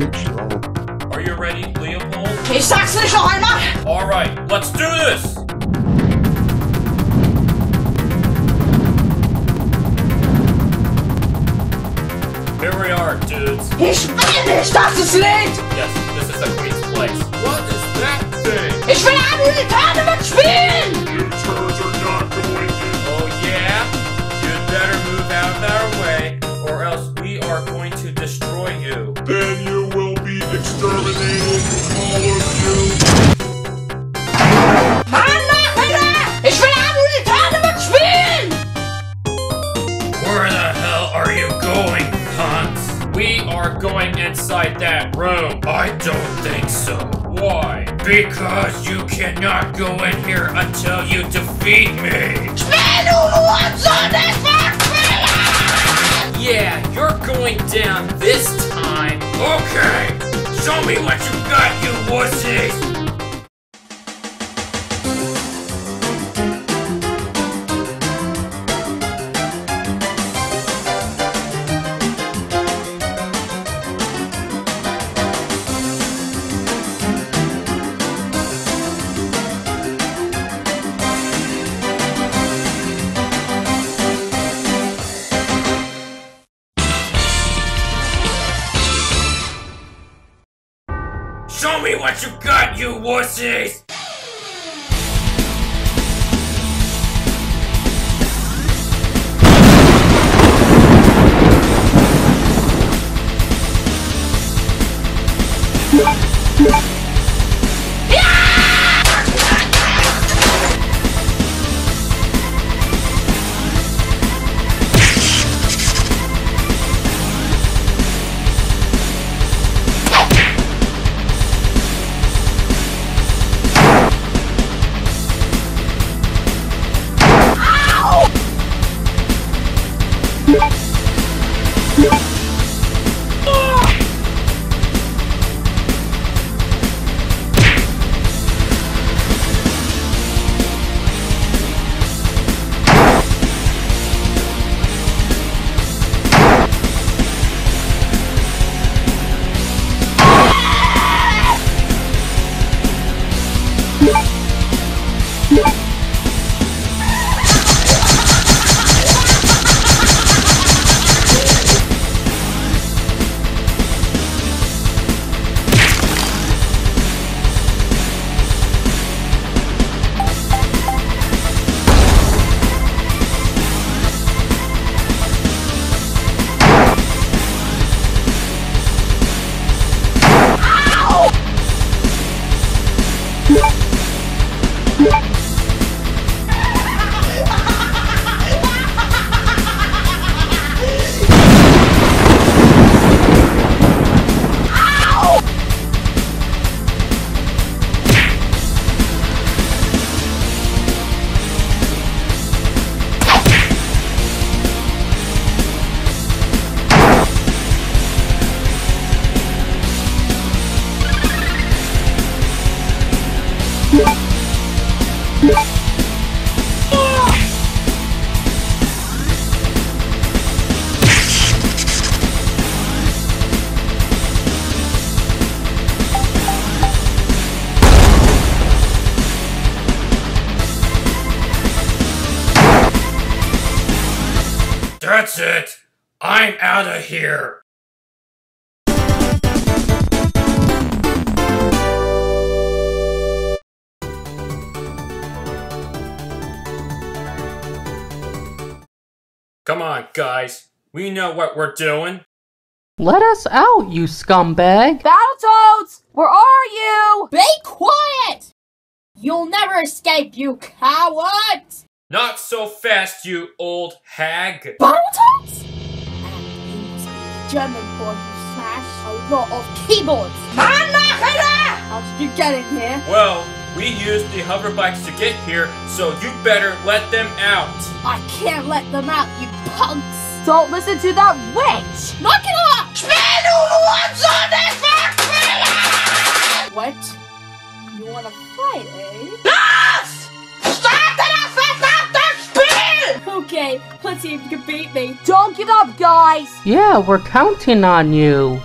angry show. Are you ready, Leopold? Ich sag's nicht noch einmal! Alright, let's do this! Here we are, dudes. Ich will nicht, dass es lädt! Yes, this is the Queen's place. What is that thing? Ich will Unreal Tournament spielen! You turds are not going in. Oh yeah? You'd better move out of our way, or else we are going to destroy you. Then that room. I don't think so. Why? Because you cannot go in here until you defeat me. Spiel du nur so nicht verspielen! Yeah, you're going down this time. Okay, show me what you got, you wussies. Me what you got, you wussies! That's it! I'm out of here! Come on, guys. We know what we're doing. Let us out, you scumbag! Battletoads! Where are you? Be quiet! You'll never escape, you coward! Not so fast, you old hag. Battletoads? And German boy who smashed a lot of keyboards. Mann, Nachhinein! How did you get in here? Well, we used the hover bikes to get here, so you better let them out. I can't let them out, you punks! Don't listen to that witch! Knock it off! Spiel du nur so nicht verspielen! What? You wanna fight, eh? Let's see if you can beat me. Don't give up, guys! Yeah, we're counting on you.